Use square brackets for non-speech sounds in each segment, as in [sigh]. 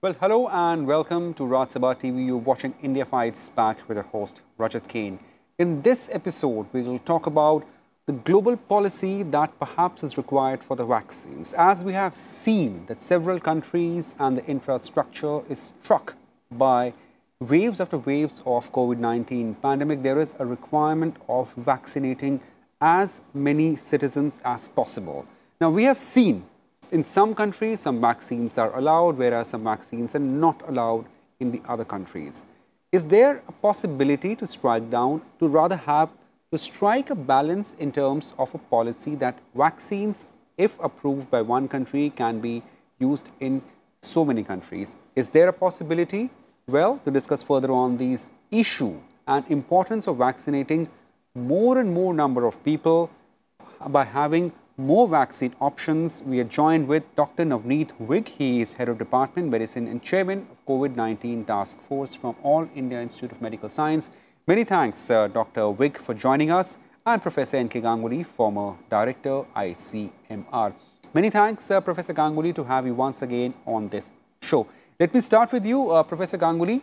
Well, hello and welcome to Rajya Sabha TV. You're watching India Fights Back with our host Rajat Kain. In this episode, we will talk about the global policy that perhaps is required for the vaccines. As we have seen that several countries and the infrastructure is struck by waves after waves of COVID-19 pandemic, there is a requirement of vaccinating as many citizens as possible. Now, we have seen in some countries, some vaccines are allowed, whereas some vaccines are not allowed in the other countries. Is there a possibility to strike down, to rather have, to strike a balance in terms of a policy that vaccines, if approved by one country, can be used in so many countries? Is there a possibility? Well, to discuss further on these issue and importance of vaccinating more and more number of people by having more vaccine options. We are joined with Dr. Naveet Wig. He is Head of Department Medicine and Chairman of COVID-19 Task Force from All India Institute of Medical Science. Many thanks, uh, Dr. Wig, for joining us and Professor N.K. Ganguly, former Director, ICMR. Many thanks, uh, Professor Ganguly, to have you once again on this show. Let me start with you, uh, Professor Ganguly.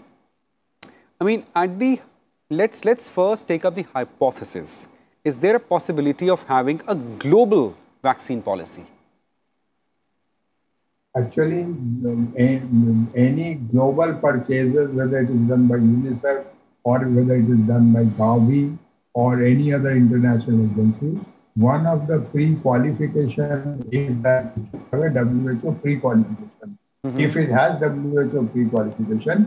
I mean, at the let's let's first take up the hypothesis. Is there a possibility of having a global vaccine policy? Actually, um, any global purchases, whether it is done by UNICEF or whether it is done by Gavi or any other international agency, one of the pre-qualification is that have a WHO pre-qualification. Mm -hmm. If it has WHO pre-qualification,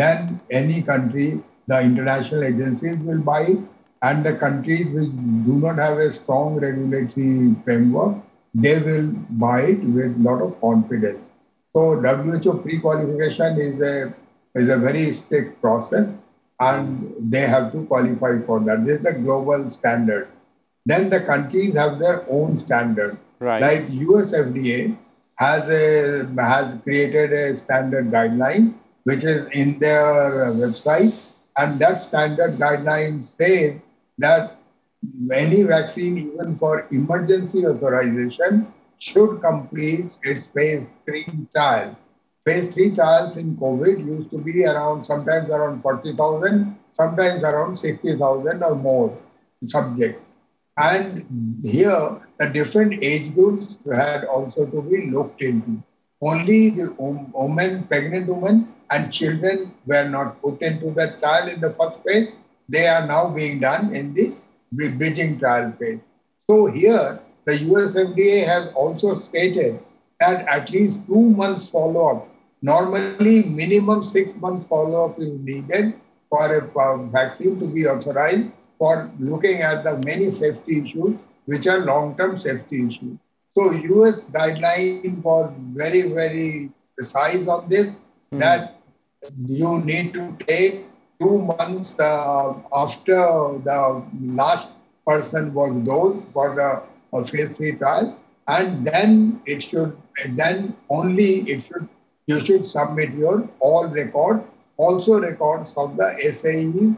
then any country, the international agencies will buy and the countries which do not have a strong regulatory framework, they will buy it with a lot of confidence. So WHO pre-qualification is a, is a very strict process and they have to qualify for that. This is the global standard. Then the countries have their own standard. Right. Like US FDA has a has created a standard guideline which is in their website, and that standard guideline says that any vaccine, even for emergency authorization, should complete its phase three trial. Phase three trials in COVID used to be around sometimes around 40,000, sometimes around 60,000 or more subjects. And here, the different age groups had also to be looked into. Only the women, pregnant women, and children were not put into the trial in the first phase they are now being done in the bridging trial phase. So here, the US FDA has also stated that at least two months follow-up, normally minimum six months follow-up is needed for a vaccine to be authorized for looking at the many safety issues, which are long-term safety issues. So US guideline for very, very precise on this, mm. that you need to take two months uh, after the last person was dosed for the uh, phase three trial, and then it should then only it should you should submit your all records, also records of the SAE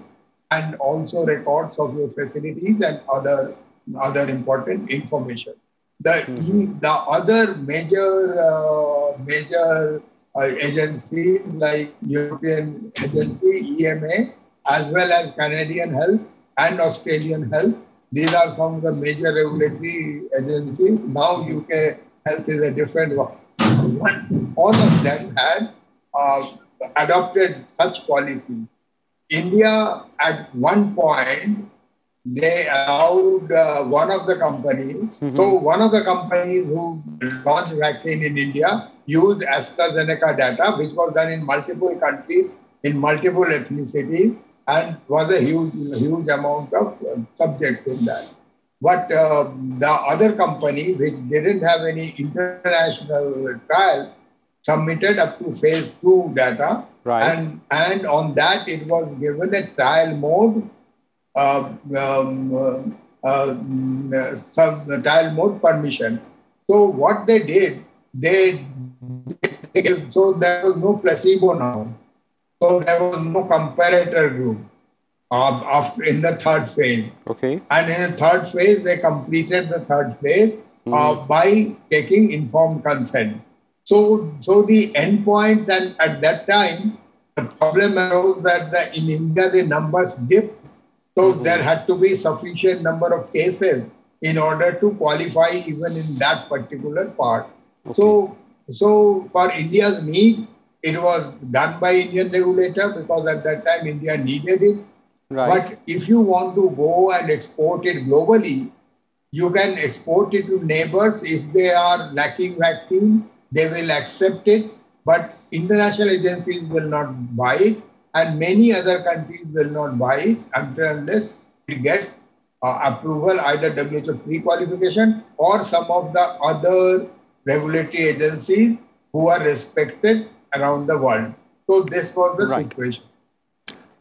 and also records of your facilities and other other important information. The mm-hmm. the other major uh, major agencies like European agency, EMA, as well as Canadian Health and Australian Health. These are some of the major regulatory agencies. Now UK Health is a different one. All of them had uh, adopted such policies. India, at one point, they allowed uh, one of the companies. Mm-hmm. So one of the companies who launched vaccine in India used AstraZeneca data, which was done in multiple countries, in multiple ethnicities, and was a huge, huge amount of uh, subjects in that. But uh, the other company, which didn't have any international trial, submitted up to phase two data. Right. And, and on that, it was given a trial mode, um, uh, uh, some trial mode permission. So what they did, they so there was no placebo now. So there was no comparator group uh, after, in the third phase. Okay. And in the third phase, they completed the third phase mm. uh, by taking informed consent. So, so the endpoints, and at that time, the problem arose that the, in India the numbers dipped. So mm-hmm. there had to be sufficient number of cases in order to qualify even in that particular part. Okay. So, so for India's need, it was done by Indian regulator because at that time India needed it. Right. But if you want to go and export it globally, you can export it to neighbors. If they are lacking vaccine, they will accept it. But international agencies will not buy it, and many other countries will not buy it until unless it gets uh, approval, either WHO pre-qualification or some of the other regulatory agencies who are respected around the world. So this was the right. situation.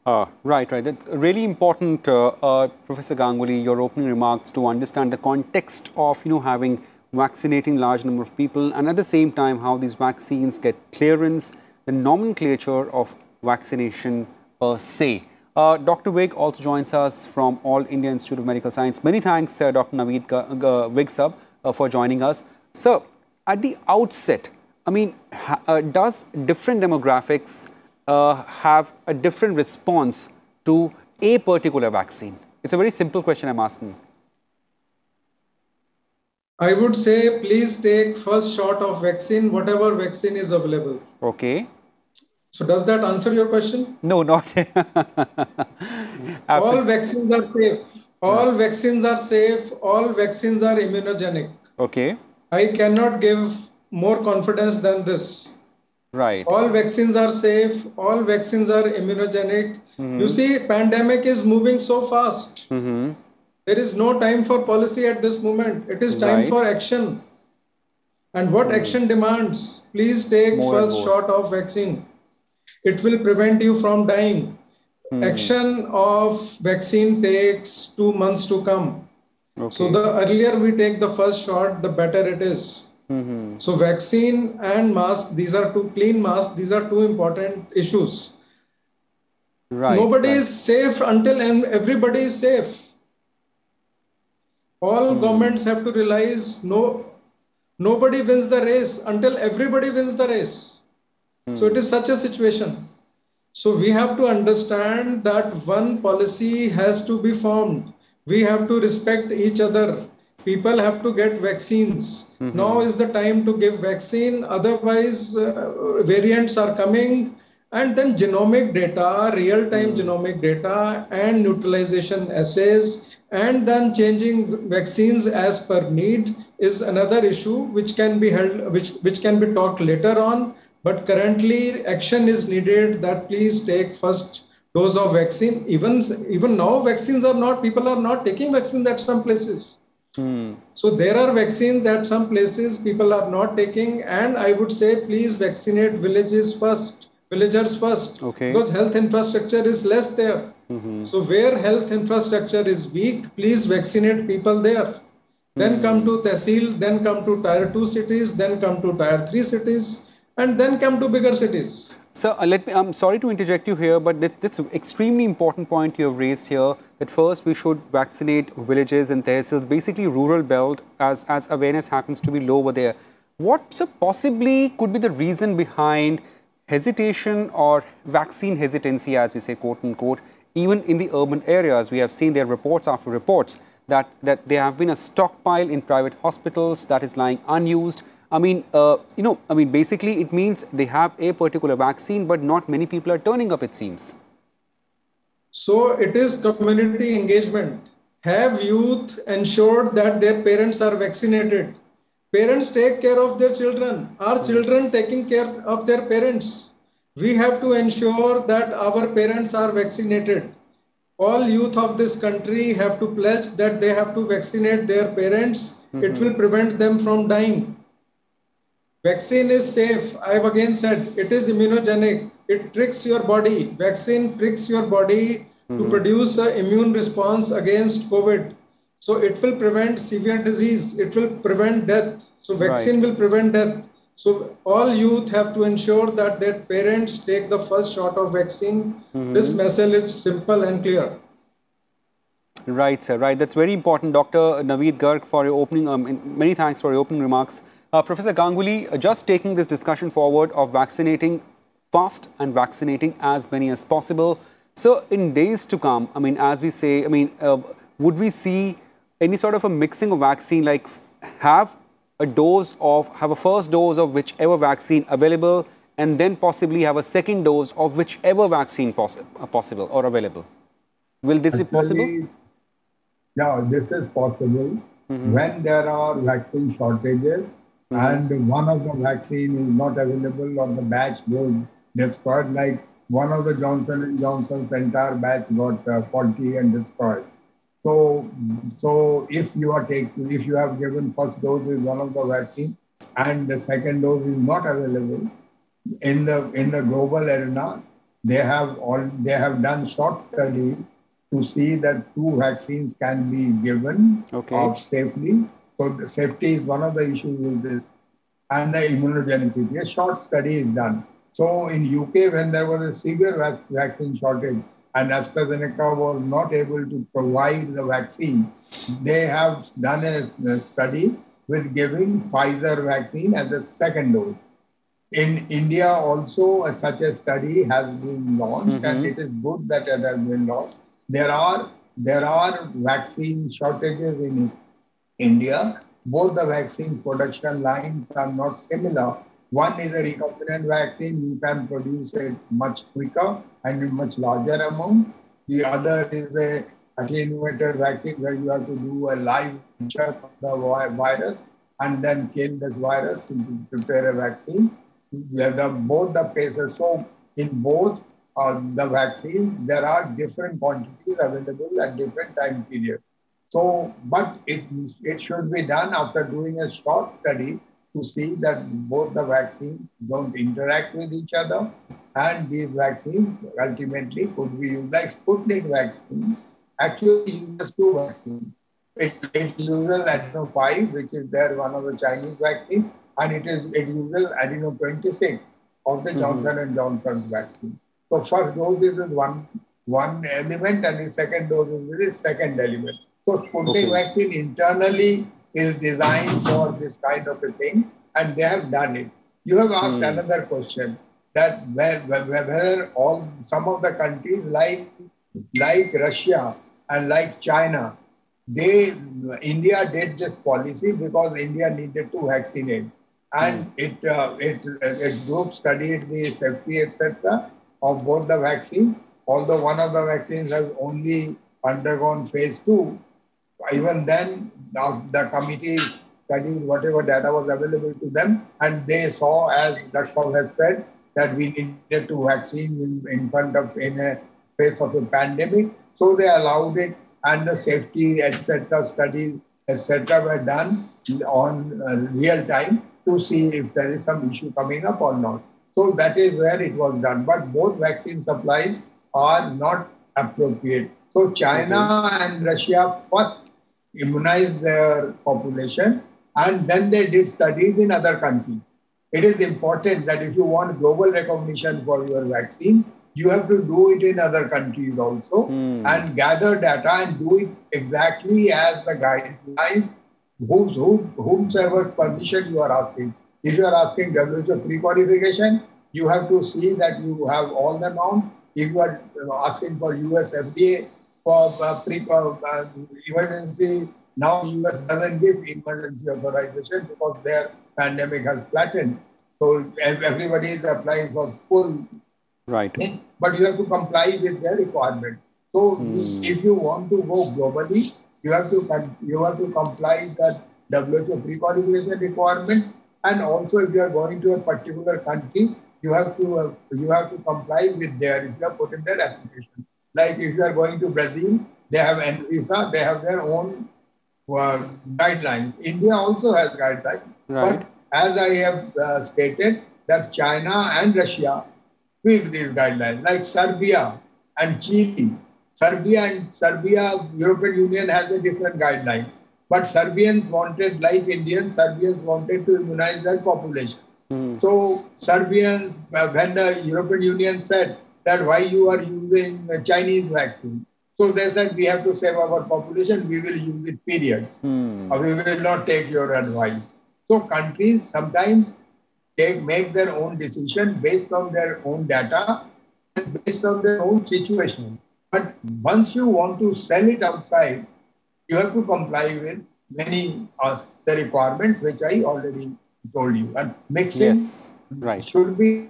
Uh, right, right. It's really important, uh, uh, Professor Ganguly, your opening remarks to understand the context of, you know, having vaccinating large number of people and at the same time how these vaccines get clearance, the nomenclature of vaccination per se. Uh, Dr. Wig also joins us from All India Institute of Medical Science. Many thanks, uh, Dr. Naveet Wig Sab, uh, for joining us. Sir, at the outset, I mean, uh, does different demographics uh, have a different response to a particular vaccine? It's a very simple question I'm asking. I would say please take first shot of vaccine, whatever vaccine is available. Okay. So does that answer your question? No, not. [laughs] all vaccines are safe. All vaccines are safe. All vaccines are immunogenic. Okay. I cannot give more confidence than this. Right. All vaccines are safe. All vaccines are immunogenic. Mm-hmm. You see, pandemic is moving so fast. Mm-hmm. There is no time for policy at this moment. It is time right. for action. And what mm-hmm. action demands? Please take more first shot of vaccine. It will prevent you from dying. Mm-hmm. Action of vaccine takes two months to come. Okay. So the earlier we take the first shot, the better it is. Mm-hmm. So vaccine and mask, these are two clean masks. These are two important issues. Right. Nobody right. is safe until everybody is safe. All mm-hmm. governments have to realize no, nobody wins the race until everybody wins the race. So it is such a situation. So we have to understand that one policy has to be formed. We have to respect each other people have to get vaccines. Mm-hmm. Now is the time to give vaccine. Otherwise, uh, variants are coming. And then genomic data, real time mm-hmm. genomic data, and neutralization assays, and then changing vaccines as per need is another issue which can be held, which, which can be talked later on. But currently, action is needed that please take first dose of vaccine. Even, even now, vaccines are not, people are not taking vaccines at some places. Hmm. So there are vaccines at some places people are not taking, and I would say please vaccinate villages first, villagers first, okay. because health infrastructure is less there. Mm-hmm. So where health infrastructure is weak, please vaccinate people there. Mm-hmm. Then come to Tehsil, then come to tier two cities, then come to tier three cities, and then come to bigger cities. So uh, let me, I'm sorry to interject you here, but this, an extremely important point you have raised here, that first we should vaccinate villages and tehsils, basically rural belt, as, as awareness happens to be low over there. What so possibly could be the reason behind hesitation or vaccine hesitancy, as we say, quote unquote, even in the urban areas? We have seen there reports after reports that, that there have been a stockpile in private hospitals that is lying unused I mean, uh, you know, I mean, basically it means they have a particular vaccine, but not many people are turning up, it seems. So it is community engagement. Have youth ensured that their parents are vaccinated? Parents take care of their children. Are children taking care of their parents? We have to ensure that our parents are vaccinated. All youth of this country have to pledge that they have to vaccinate their parents. Mm -hmm. It will prevent them from dying. Vaccine is safe. I have again said it is immunogenic. It tricks your body. Vaccine tricks your body mm-hmm. to produce an immune response against COVID. So it will prevent severe disease. It will prevent death. So vaccine right. will prevent death. So all youth have to ensure that their parents take the first shot of vaccine. Mm-hmm. This message is simple and clear. Right, sir. Right. That's very important, Dr. Naveed Garg, for your opening. Um, many thanks for your opening remarks. Uh, Professor Ganguly, uh, just taking this discussion forward of vaccinating fast and vaccinating as many as possible. So, in days to come, I mean, as we say, I mean, uh, would we see any sort of a mixing of vaccine, like have a dose of, have a first dose of whichever vaccine available, and then possibly have a second dose of whichever vaccine possi uh, possible or available? Will this Actually, be possible? Yeah, this is possible mm -hmm. when there are vaccine shortages. And one of the vaccine is not available or the batch goes destroyed, like one of the Johnson and Johnson's entire batch got uh, faulty and destroyed. So, so if you are taking, if you have given first dose is one of the vaccine and the second dose is not available, in the in the global arena, they have all they have done short study to see that two vaccines can be given okay. of safely. So the safety is one of the issues with this, and the immunogenicity. A short study is done. So in UK, when there was a severe vaccine shortage and AstraZeneca was not able to provide the vaccine, they have done a study with giving Pfizer vaccine as a second dose. In India, also, such a study has been launched, mm-hmm. and it is good that it has been launched there are there are vaccine shortages in India. Both the vaccine production lines are not similar. One is a recombinant vaccine, you can produce it much quicker and in much larger amount. The other is a attenuated vaccine where you have to do a live culture of the virus and then kill this virus to prepare a vaccine. The, both the cases, so in both uh, the vaccines, there are different quantities available at different time periods. So, but it, it should be done after doing a short study to see that both the vaccines don't interact with each other and these vaccines ultimately could be used like Sputnik vaccine actually uses two vaccines. It, it uses adeno 5, which is there one of the Chinese vaccine, and it is it uses adeno 26 of the mm-hmm. Johnson and Johnson vaccine. So first dose is one, one element and the second dose is the second element. So Sputnik okay. vaccine internally is designed for this kind of a thing and they have done it. You have asked hmm. another question that whether all some of the countries like like Russia and like China, they India did this policy because India needed to vaccinate, and mm. it uh, it its group studied the safety etc of both the vaccine. Although one of the vaccines has only undergone phase two, even then the, the committee studied whatever data was available to them, and they saw, as Dr. has said, that we needed to vaccine in, in front of in a face of a pandemic. So they allowed it, and the safety, etc., studies, etc., were done on uh, real time to see if there is some issue coming up or not. So that is where it was done. But both vaccine supplies are not appropriate. So China okay. and Russia first immunized their population and then they did studies in other countries. It is important that if you want global recognition for your vaccine, you have to do it in other countries also mm. and gather data and do it exactly as the guidelines, whom, whom, whomsoever position you are asking. If you are asking WHO pre-qualification, you have to see that you have all the norms. If you are asking for US FDA for uh, pre uh, emergency, now US doesn't give emergency authorization because their pandemic has flattened. So everybody is applying for full. Right. Thing, but you have to comply with their requirement. So hmm. if you want to go globally, you have to you have to comply that WHO pre-qualification requirements and also, if you are going to a particular country, you have to uh, you have to comply with their if you have put in their application. Like if you are going to Brazil, they have visa, they have their own uh, guidelines. India also has guidelines, right. but as I have uh, stated, that China and Russia tweak these guidelines. Like Serbia and Chile, Serbia and Serbia, European Union has a different guideline. But Serbians wanted, like Indians, Serbians wanted to immunize their population. Mm. So Serbians, uh, when the European Union said that why you are using the Chinese vaccine, so they said we have to save our population, we will use it, period. Mm. Or we will not take your advice. So countries sometimes take, make their own decision based on their own data and based on their own situation. But once you want to sell it outside, you have to comply with many of the requirements which I already told you. And mixing Yes, right. should be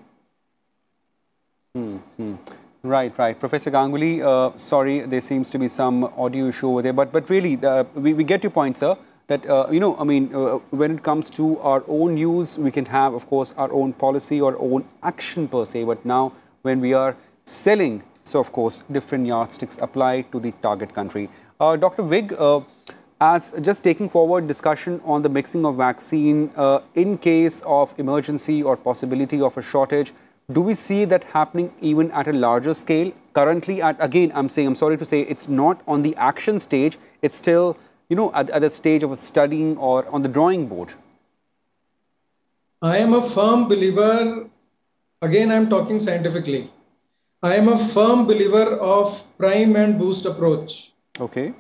Hmm. Right, right. Professor Ganguly, uh, sorry, there seems to be some audio issue over there, but but really, the, we, we get your point, sir. That uh, you know, I mean, uh, when it comes to our own use, we can have, of course, our own policy or own action per se. But now, when we are selling, so of course, different yardsticks apply to the target country. Uh, Dr. Wig, uh, as just taking forward discussion on the mixing of vaccine uh, in case of emergency or possibility of a shortage do we see that happening even at a larger scale currently at again i'm saying i'm sorry to say it's not on the action stage it's still you know at, at the stage of studying or on the drawing board I am a firm believer, again, I'm talking scientifically. I am a firm believer of prime and boost approach. okay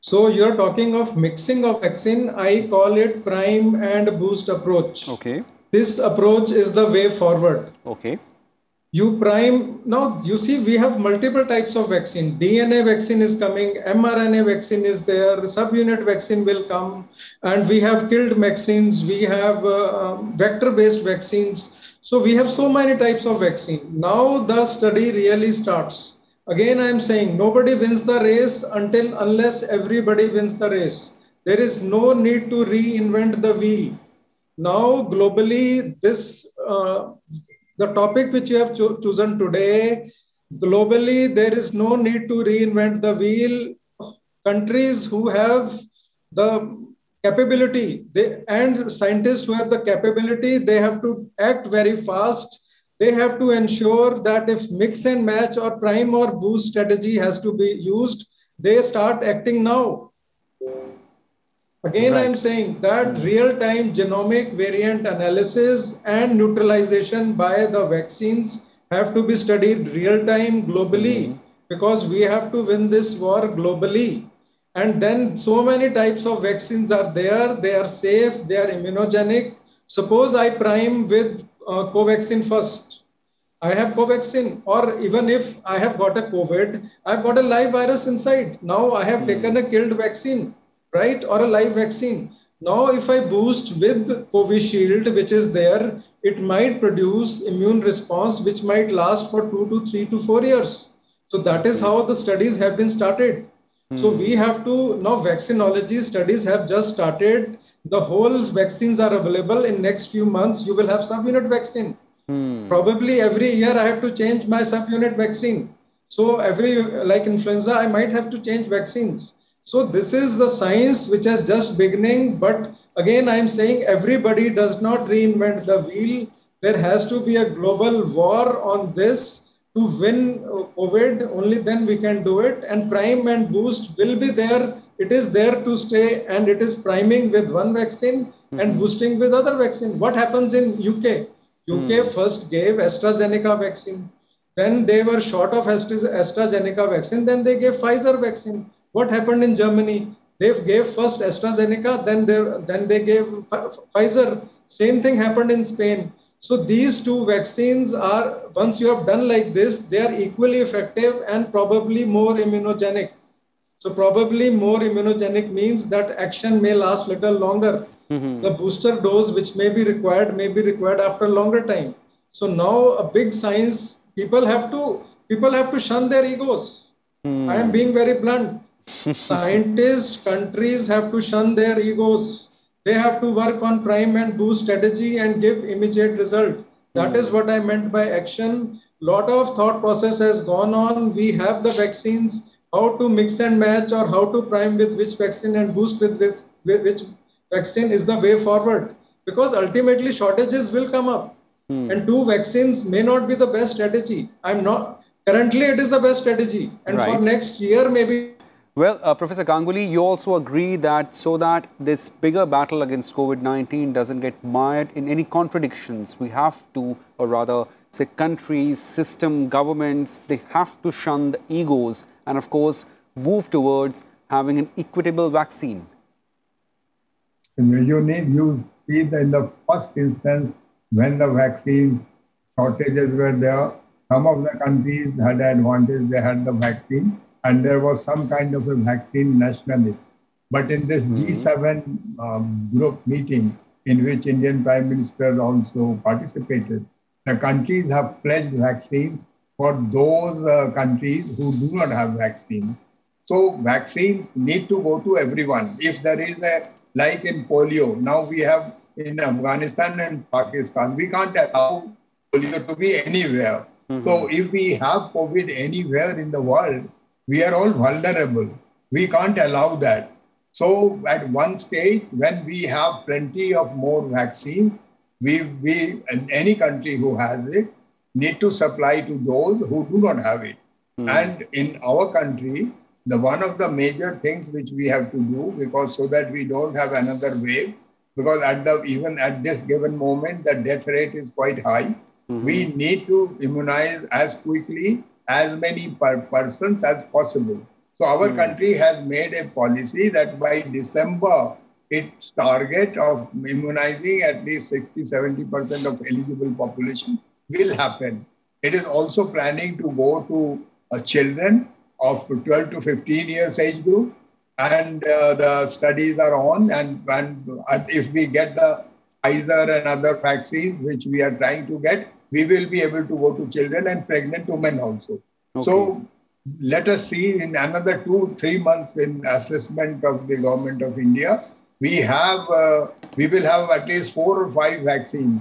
So you're talking of mixing of vaccine. I call it prime and boost approach. okay This approach is the way forward. okay You prime now. You see, we have multiple types of vaccine. DNA vaccine is coming. mRNA vaccine is there. Subunit vaccine will come, and we have killed vaccines. We have uh, um, vector-based vaccines. So we have so many types of vaccine. Now the study really starts. Again, I am saying nobody wins the race until unless everybody wins the race. There is no need to reinvent the wheel. Now, globally, this uh, the topic which you have cho- chosen today, globally, there is no need to reinvent the wheel. Countries who have the capability they, and scientists who have the capability, they have to act very fast. They have to ensure that if mix and match or prime or boost strategy has to be used, they start acting now. Again, Right. I'm saying that hmm. real time genomic variant analysis and neutralization by the vaccines have to be studied real time globally hmm. because we have to win this war globally. And then so many types of vaccines are there, they are safe, they are immunogenic. Suppose I prime with uh, Covaxin first. I have Covaxin, or even if I have got a COVID, I've got a live virus inside. Now I have hmm. taken a killed vaccine, right? Or a live vaccine. Now, if I boost with Covishield, which is there, it might produce immune response which might last for two to three to four years. So that is how the studies have been started. So hmm. we have to now vaccinology studies have just started. The whole vaccines are available in next few months. You will have subunit vaccine. Hmm. Probably every year I have to change my subunit vaccine. So every like influenza, I might have to change vaccines. So this is the science which has just beginning. But again, I'm saying everybody does not reinvent the wheel. There has to be a global war on this to win uh, COVID. Only then we can do it. And prime and boost will be there. It is there to stay, and it is priming with one vaccine and boosting with other vaccine. What happens in UK? UK first gave AstraZeneca vaccine. Then they were short of AstraZeneca vaccine. Then they gave Pfizer vaccine. What happened in Germany? They gave first AstraZeneca, then they then they gave Pfizer. Same thing happened in Spain. So these two vaccines are once you have done like this, they are equally effective and probably more immunogenic. So probably more immunogenic means that action may last little longer. Mm-hmm. The booster dose, which may be required, may be required after a longer time. So now a big science, people have to people have to shun their egos. Hmm. I am being very blunt. Scientists, countries have to shun their egos. They have to work on prime and boost strategy and give immediate result. That is what I meant by action. Lot of thought process has gone on. We have the vaccines, how to mix and match or how to prime with which vaccine and boost with which, with which vaccine is the way forward. Because ultimately shortages will come up. Hmm. And two vaccines may not be the best strategy. I'm not currently it is the best strategy. And for next year, maybe Well, uh, Professor Ganguly, you also agree that so that this bigger battle against COVID 19 doesn't get mired in any contradictions, we have to, or rather, say, countries, system, governments, they have to shun the egos and, of course, move towards having an equitable vaccine. You need you see that in the first instance, when the vaccines shortages were there, some of the countries had advantage, they had the vaccine, and there was some kind of a vaccine nationalism. But in this mm-hmm. G7 um, group meeting, in which Indian Prime Minister also participated, the countries have pledged vaccines for those uh, countries who do not have vaccines. So vaccines need to go to everyone. If there is a, like in polio, now we have in Afghanistan and Pakistan, we can't allow polio to be anywhere. Mm-hmm. So if we have COVID anywhere in the world, we are all vulnerable. We can't allow that. So at one stage, when we have plenty of more vaccines, we, we any country who has it need to supply to those who do not have it. Mm. And in our country, the one of the major things which we have to do because so that we don't have another wave because at the even at this given moment the death rate is quite high mm-hmm. we need to immunize as quickly as many per persons as possible so our mm-hmm. country has made a policy that by december its target of immunizing at least 60 70% of eligible population will happen it is also planning to go to uh, children of 12 to 15 years age group and uh, the studies are on and, and if we get the Pfizer and other vaccines which we are trying to get we will be able to go to children and pregnant women also okay. so let us see in another two three months in assessment of the government of india we have uh, we will have at least four or five vaccines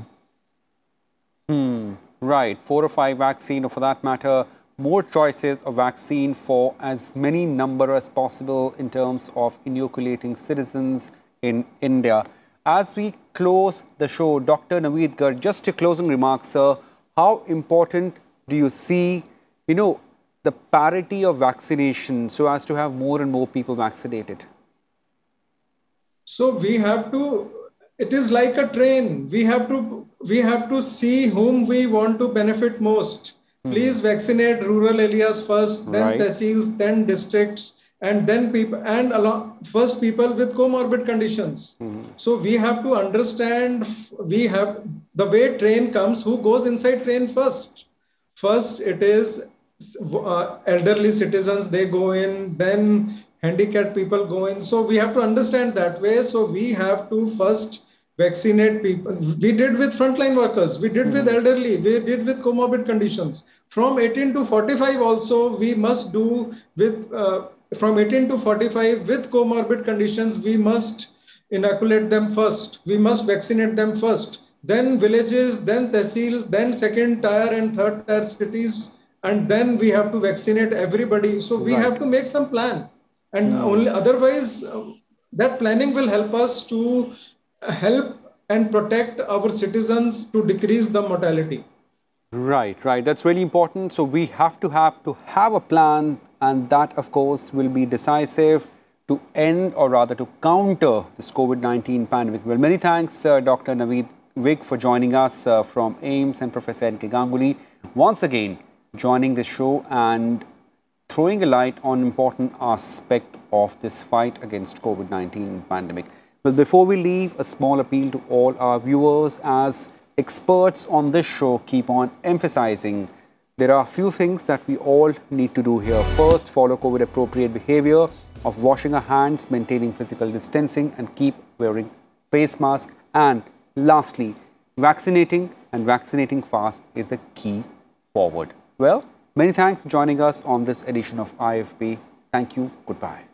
hmm. right four or five vaccine or for that matter more choices of vaccine for as many number as possible in terms of inoculating citizens in India. As we close the show, Dr. Naveed Garg, just a closing remark, sir, how important do you see, you know, the parity of vaccination so as to have more and more people vaccinated? So we have to, it is like a train. We have to, we have to see whom we want to benefit most Hmm. Please vaccinate rural areas first, then right. tehsils, then districts, and then people and along first people with comorbid conditions. Mm-hmm. So we have to understand we have the way train comes. Who goes inside train first? First, it is uh, elderly citizens. They go in. Then handicapped people go in. So we have to understand that way. So we have to first vaccinate people. We did with frontline workers, we did mm-hmm. with elderly, we did with comorbid conditions. From 18 to 45 also, we must do with, uh, from 18 to 45 with comorbid conditions, we must inoculate them first. We must vaccinate them first. Then villages, then tehsil, then second tier and third tier cities. And then we have to vaccinate everybody. So we right. have to make some plan. And no. only otherwise, uh, that planning will help us to help and protect our citizens to decrease the mortality. Right, right. That's really important. So we have to have to have a plan, and that, of course, will be decisive to end or rather to counter this COVID-19 pandemic. Well, many thanks, uh, Dr. Naveet Wig, for joining us uh, from AIIMS and Professor N.K. Ganguly once again joining the show and throwing a light on important aspect of this fight against COVID-19 pandemic. But before we leave, a small appeal to all our viewers as experts on this show keep on emphasizing there are a few things that we all need to do here. First, follow COVID appropriate behavior of washing our hands, maintaining physical distancing, and keep wearing face mask. And lastly, vaccinating and vaccinating fast is the key forward. Well, many thanks for joining us on this edition of IFB. Thank you. Goodbye.